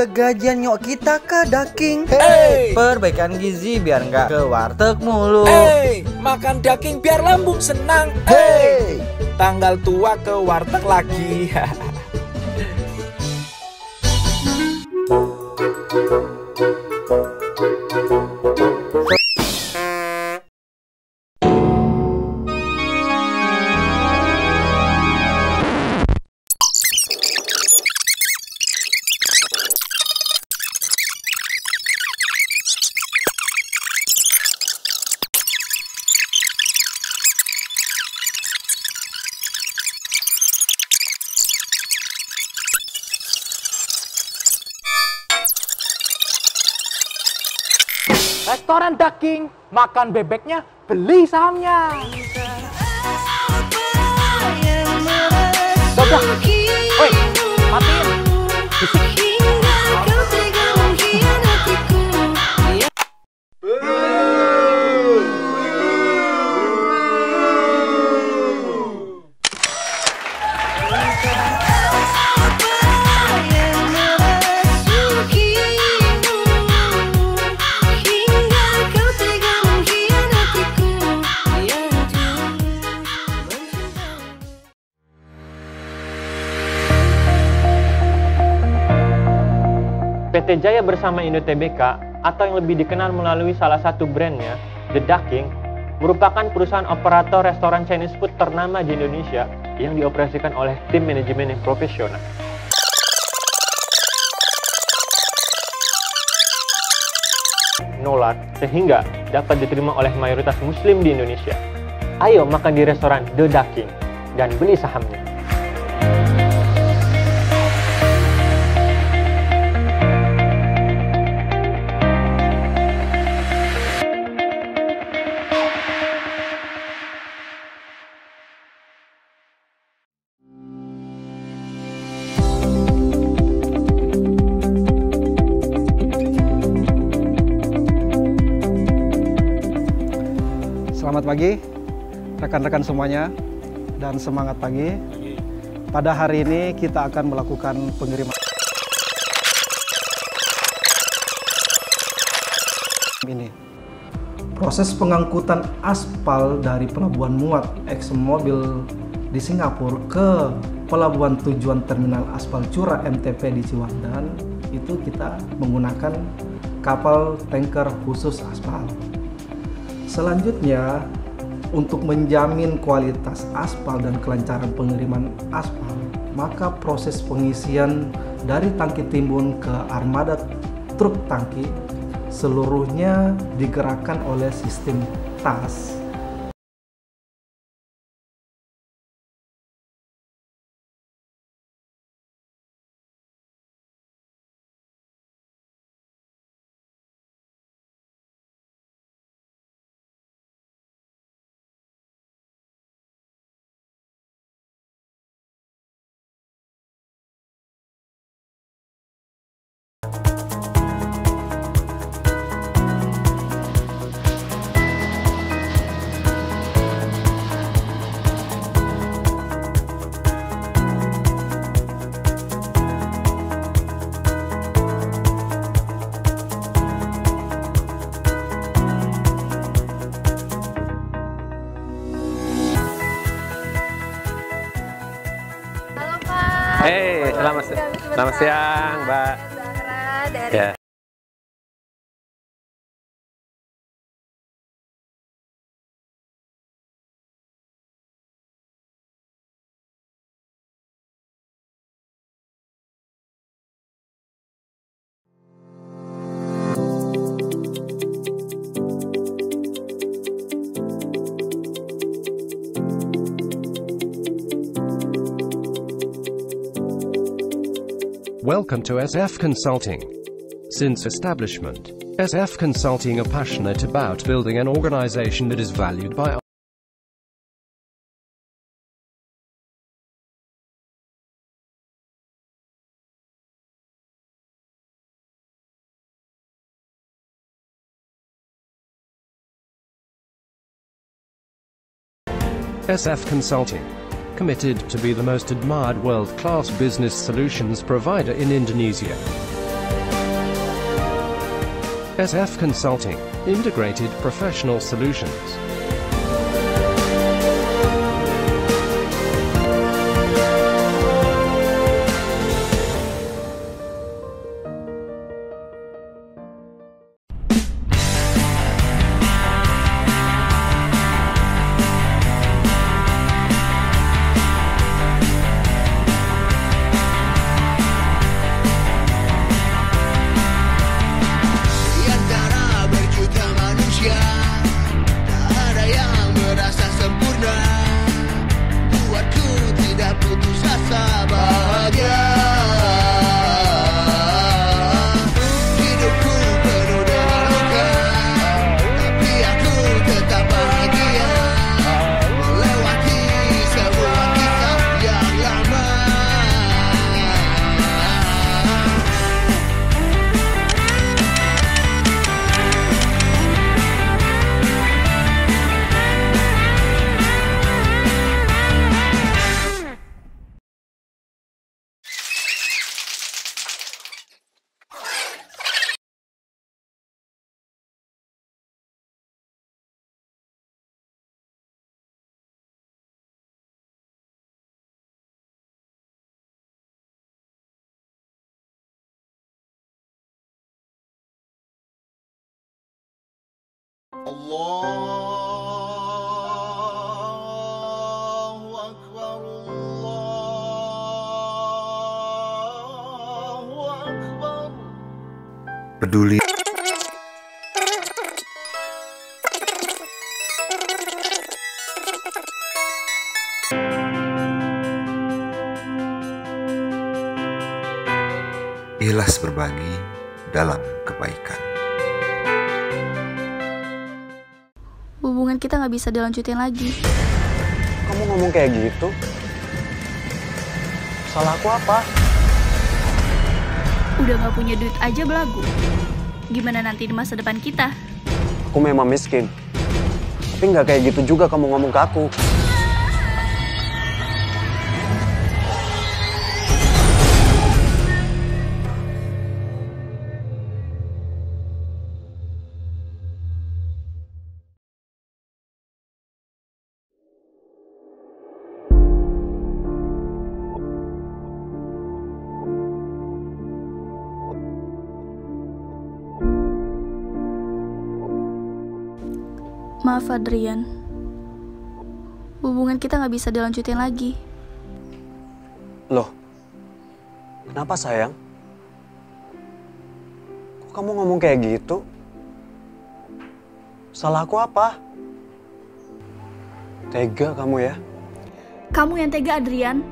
Udah gajian nyok kita ke daging Hey! Perbaikan gizi biar nggak ke warteg mulu Hey, makan daging biar lambung senang. Hey, tanggal tua ke warteg lagi. Restoran daging, makan bebeknya, beli sahamnya. Udah, woi, matiin. Jaya bersama Indo Tbk atau yang lebih dikenal melalui salah satu brandnya, The Ducking, merupakan perusahaan operator restoran Chinese food ternama di Indonesia yang dioperasikan oleh tim manajemen yang profesional. Nolar sehingga dapat diterima oleh mayoritas muslim di Indonesia. Ayo makan di restoran The Ducking dan beli sahamnya. Pagi, rekan-rekan semuanya, dan semangat pagi. Pada hari ini kita akan melakukan pengiriman ini. Proses pengangkutan aspal dari pelabuhan muat ExxonMobil di Singapura ke pelabuhan tujuan terminal aspal curah MTP di Ciwandan itu kita menggunakan kapal tanker khusus aspal. Selanjutnya, untuk menjamin kualitas aspal dan kelancaran pengiriman aspal, maka proses pengisian dari tangki timbun ke armada truk tangki seluruhnya digerakkan oleh sistem TAS. Selamat siang, Mbak. Zahra dari Ya. Welcome to SF Consulting. Since establishment, SF Consulting are passionate about building an organization that is valued by SF Consulting committed to be the most admired world-class business solutions provider in Indonesia. SF Consulting, Integrated Professional Solutions. Peduli Ikhlas berbagi dalam kebaikan. Hubungan kita nggak bisa dilanjutin lagi. Kamu ngomong kayak gitu? Salah aku apa? Udah nggak punya duit aja belagu. Gimana nanti di masa depan kita? Aku memang miskin. Tapi nggak kayak gitu juga kamu ngomong ke aku. Maaf Adrian. Hubungan kita nggak bisa dilanjutin lagi. Loh, kenapa sayang? Kok kamu ngomong kayak gitu? Salah aku apa? Tega kamu ya? Kamu yang tega Adrian.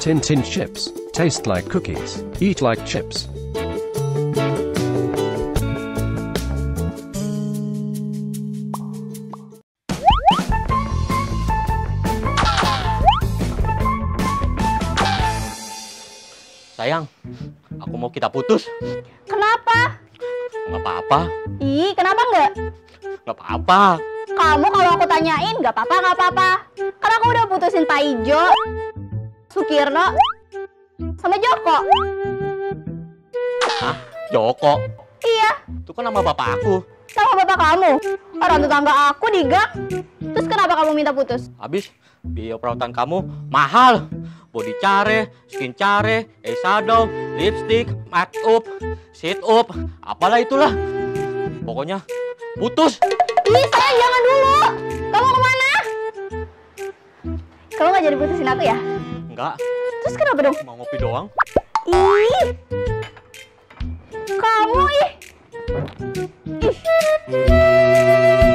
Tintin chips. Taste like cookies. Eat like chips. Sayang, aku mau kita putus. Kenapa? Nggak apa-apa, Ih, kenapa enggak? nggak apa-apa. Kamu kalau aku tanyain nggak apa-apa nggak apa-apa. Karena aku udah putusin Pak Ijo, Sukirno, sama Joko. Hah? Joko? Iya, Itu kan nama bapak aku. sama bapak kamu. Orang tetangga aku di gang. Terus kenapa kamu minta putus? Habis biaya perawatan kamu mahal. Body care, skin care, eyeshadow, lipstick, make up, sit up, apalah itulah. Pokoknya putus. Ih, sayang jangan dulu. Kamu ke mana? Kamu nggak jadi putusin aku ya? Enggak, Terus kenapa dong? mau ngopi doang. Ih, kamu ih. Sambil